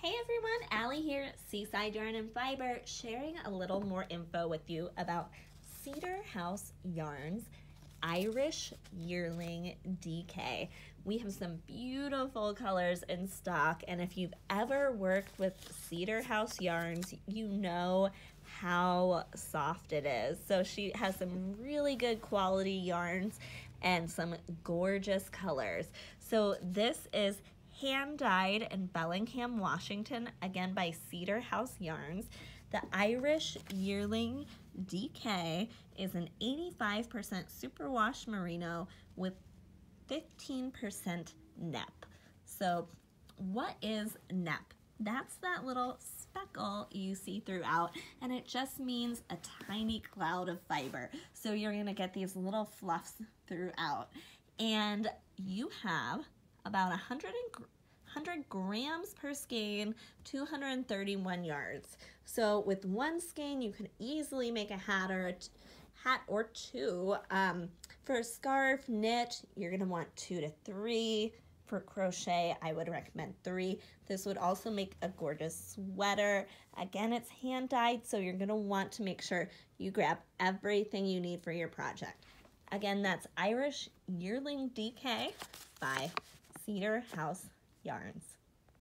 Hey everyone, Allie here, Seaside Yarn and Fiber, sharing a little more info with you about Cedar House Yarns Irish Yearling DK. We have some beautiful colors in stock, and if you've ever worked with Cedar House Yarns, you know how soft it is. So she has some really good quality yarns and some gorgeous colors. So this is hand dyed in Bellingham, Washington, again by Cedar House Yarns. The Irish Yearling DK is an 85% superwash merino with 15% nep. So what is nep? That's that little speckle you see throughout and it just means a tiny cloud of fiber. So you're gonna get these little fluffs throughout and you have about 100, 100 grams per skein, 231 yards. So with one skein, you can easily make a hat or a hat or two. Um, for a scarf, knit, you're gonna want two to three. For crochet, I would recommend three. This would also make a gorgeous sweater. Again, it's hand dyed, so you're gonna want to make sure you grab everything you need for your project. Again, that's Irish Yearling DK by Cedar House Yarns.